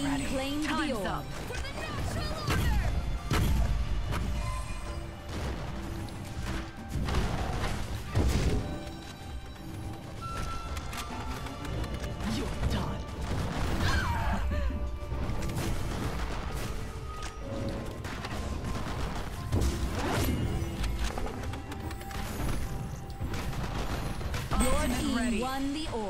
claimed the Time's up. The natural! You're done. Your Ultimate team won the orb.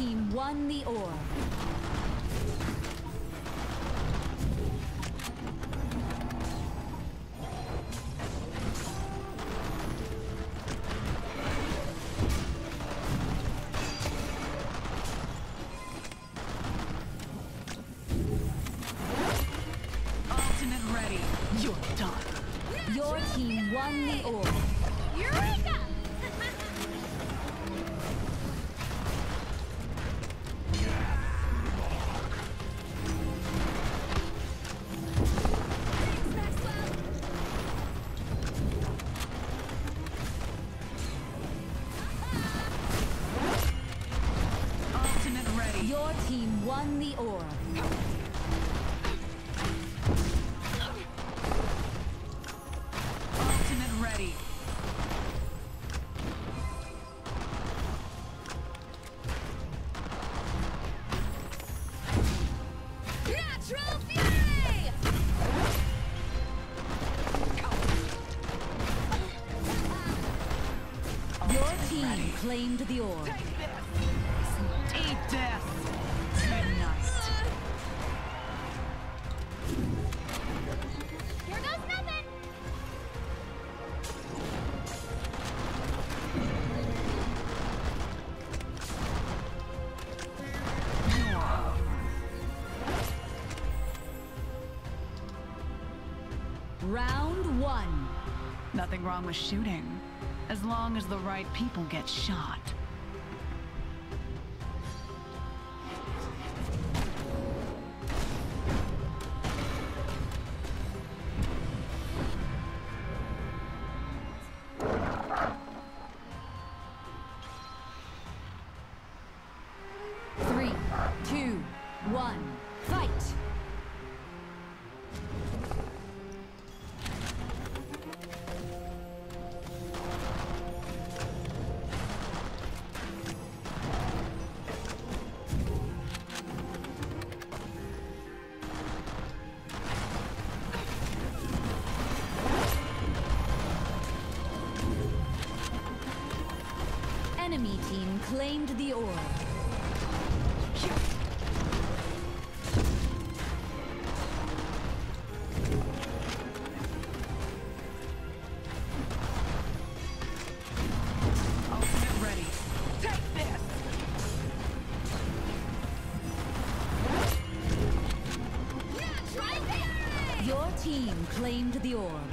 team won the orb. Team won the orb. Ultimate ready. Natural fury! Your team claimed the orb. Round one. Nothing wrong with shooting, as long as the right people get shot. Claimed the orb. Ultimate ready. Take this! Natural fury! Your team claimed the orb.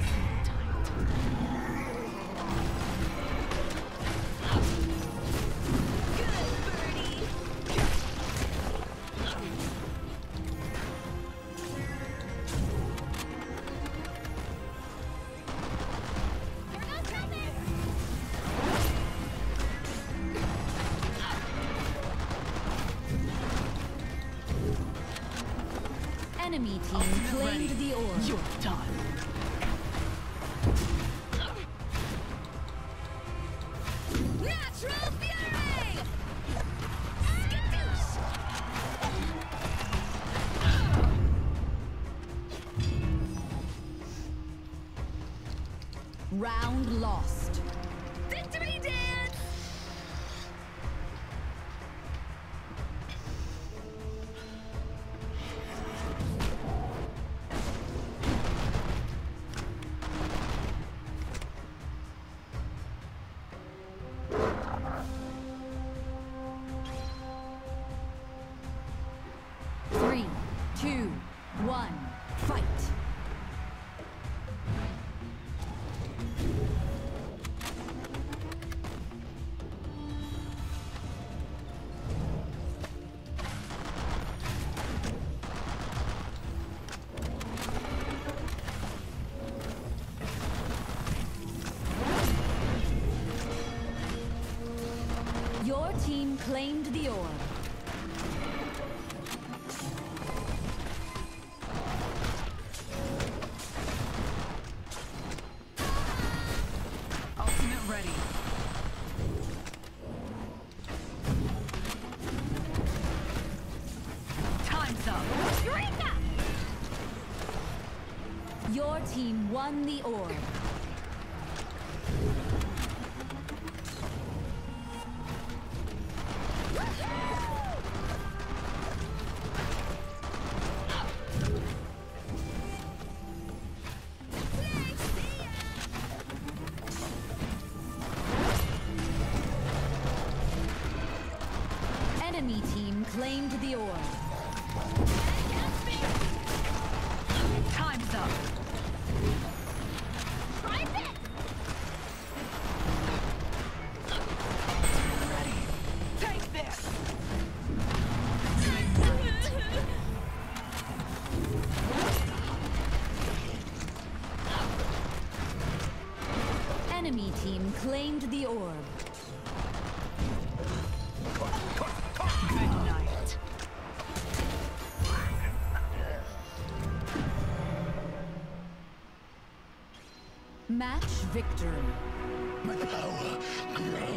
Enemy team claimed the orb. You're done. Natural fury! Skadoosh! Round lost. Team claimed the orb. Ultimate ready. Time's up. Eureka! Your team won the orb. Enemy team claimed the orb. Time's up. Try this! Ready. Take this. Enemy team claimed the orb. Match victory. My power grows.